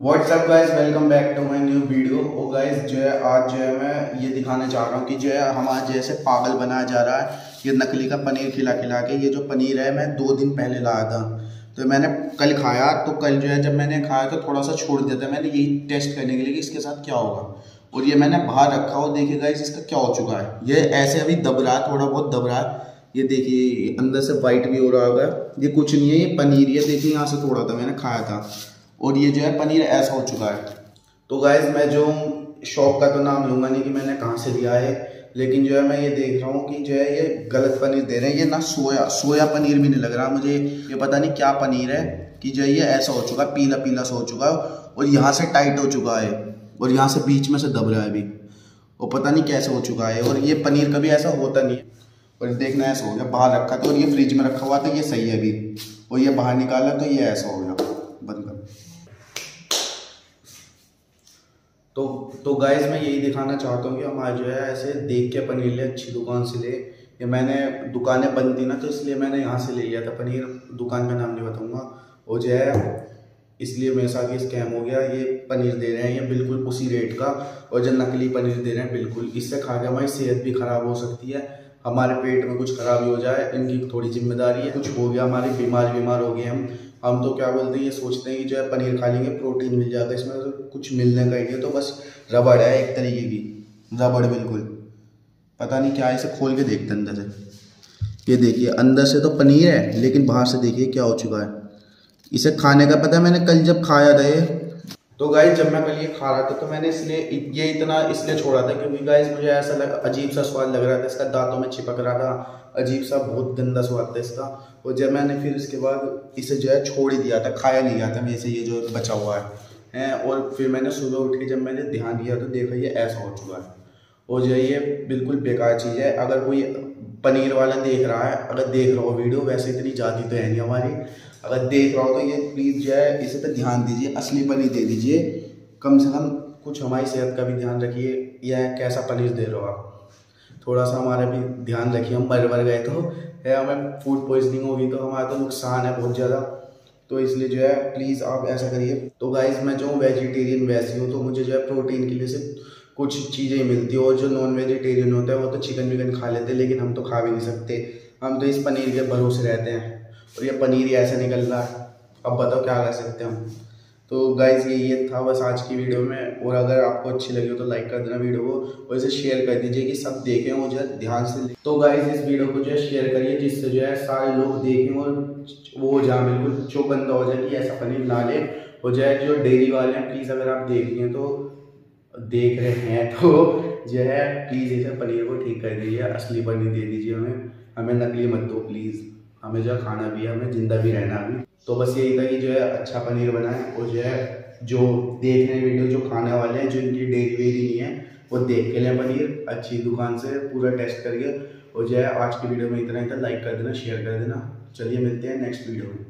What's up guys welcome back to my new video और guys जो है, आज जो है, मैं ये दिखाना चाह रहा हूँ कि जो है हम आज जैसे पागल बनाया जा रहा है, ये नकली का पनीर खिला खिला के, ये जो पनीर है, मैं दो दिन पहले लाया था। तो मैंने कल खाया तो कल जो है, जब मैंने खाया तो थोड़ा सा छोड़ दिया था मैंने, यही टेस्ट करने के लिए कि इसके साथ क्या होगा। और ये मैंने बाहर रखा और देखिए गाइस इसका क्या हो चुका है। ये ऐसे अभी दब रहा है थोड़ा बहुत दब रहा है। ये देखिए अंदर से वाइट भी हो रहा होगा। ये कुछ नहीं है, ये पनीर ये देखिए, यहाँ से थोड़ा था, मैंने खाया था। और ये जो है पनीर ऐसा हो चुका है। तो गाइज़ मैं जो शॉप का तो नाम लूँगा नहीं कि मैंने कहाँ से लिया है, लेकिन जो है मैं ये देख रहा हूँ कि जो है ये गलत पनीर दे रहे हैं। ये ना सोया सोया पनीर भी नहीं लग रहा मुझे। ये पता नहीं क्या पनीर है कि जो है ये ऐसा हो चुका है पीला पीला सा हो चुका है और यहाँ से टाइट हो चुका है और यहाँ से बीच में से दब रहा है अभी। और पता नहीं कैसे हो चुका है और ये पनीर कभी ऐसा होता नहीं और देखना ऐसा हो गया, बाहर रखा था और ये फ्रिज में रखा हुआ था ये सही है अभी। और ये बाहर निकाला तो ये ऐसा हो गया बंद कर तो गाइज़ मैं यही दिखाना चाहता हूँ कि हमारे जो है ऐसे देख के पनीर ले अच्छी दुकान से ले। ये मैंने दुकानें बंद थी ना तो इसलिए मैंने यहाँ से ले लिया था। पनीर दुकान का नाम नहीं बताऊँगा। वो जो है, इसलिए मेरे साथ ये स्कैम हो गया। ये पनीर दे रहे हैं, ये बिल्कुल उसी रेट का। और जो नकली पनीर दे रहे हैं, बिल्कुल। इससे खा के हमारी सेहत भी ख़राब हो सकती है। हमारे पेट में कुछ खराबी हो जाए, इनकी थोड़ी ज़िम्मेदारी है। कुछ हो गया, हमारे बीमार बीमार हो गए हम। हम तो क्या बोलते हैं, ये सोचते हैं कि जो है पनीर खा लेंगे, प्रोटीन मिल जाता है, इसमें तो कुछ मिलने का ही तो बस रबड़ है एक तरीके की, रबड़ बिल्कुल। पता नहीं क्या है, इसे खोल के देखते अंदर से। ये देखिए, अंदर से तो पनीर है, लेकिन बाहर से देखिए क्या हो चुका है। इसे खाने का पता है, मैंने कल जब खाया था ये तो गाइज़ जब मैं कल ये खा रहा था तो मैंने इसलिए ये इतना इसलिए छोड़ा था क्योंकि गाइज़ मुझे ऐसा लगा, अजीब सा स्वाद लग रहा था, इसका दांतों में चिपक रहा था, अजीब सा बहुत गंदा स्वाद था इसका। और जब मैंने फिर इसके बाद इसे जो है छोड़ ही दिया था, खाया नहीं गया था वैसे ये जो बचा हुआ है, हैं, और फिर मैंने सुबह उठ के जब मैंने ध्यान दिया तो देखा ये ऐसा हो चुका है। और जो ये बिल्कुल बेकार चीज़ है, अगर कोई पनीर वाला देख रहा है, अगर देख रहा हो वीडियो, वैसे इतनी जाती तो है नहीं हमारी। अगर देख रहा हो तो ये प्लीज़ जो है, इसे पे ध्यान दीजिए, असली पनीर दे दीजिए। कम से कम कुछ हमारी सेहत का भी ध्यान रखिए यह कैसा पनीर दे रहे हो आप। थोड़ा सा हमारा भी ध्यान रखिए, हम मर मर गए तो है हमें फ़ूड पॉइजनिंग होगी तो हमारा तो नुकसान है बहुत ज़्यादा। तो इसलिए जो है प्लीज़ आप ऐसा करिए। तो गाइज़ मैं जो वेजिटेरियन वैसी हूँ तो मुझे जो है प्रोटीन के लिए से कुछ चीज़ें मिलती है। और जो नॉन वेजिटेरियन होता है, वो तो चिकन विकन खा लेते हैं, लेकिन हम तो खा भी नहीं सकते। हम तो इस पनीर के भरोसे रहते हैं। और ये पनीर ऐसे निकल रहा है। अब बताओ क्या कर सकते हैं हम। तो गाइज़ ये ये था बस आज की वीडियो में। और अगर आपको अच्छी लगी हो तो लाइक कर देना वीडियो को और इसे शेयर कर दीजिए कि सब देखें और जो ध्यान से तो गाइज़ इस वीडियो को जो है शेयर करिए, जिससे जो है सारे लोग देखें और वो हो जाए बिल्कुल जो बंदा हो जाए कि ऐसा पनीर ले जो है, जो डेली वाले हैं प्लीज़ अगर आप देख रहे हैं तो देख रहे हैं तो जो है प्लीज़ इसे पनीर को ठीक कर दीजिए, असली पनीर दे दीजिए हमें। हमें नकली मत दो प्लीज़ हमें जो है खाना भी है हमें ज़िंदा भी रहना भी। तो बस यही था कि जो है अच्छा पनीर बनाए और जो है जो देख रहे हैं वीडियो जो खाने वाले हैं, जो इनकी डेली वेरी नहीं है, वो देख के लें पनीर। अच्छी दुकान से पूरा टेस्ट करके और जो है आज की वीडियो में इतना ही था। लाइक कर देना शेयर कर देना। चलिए मिलते हैं नेक्स्ट वीडियो में।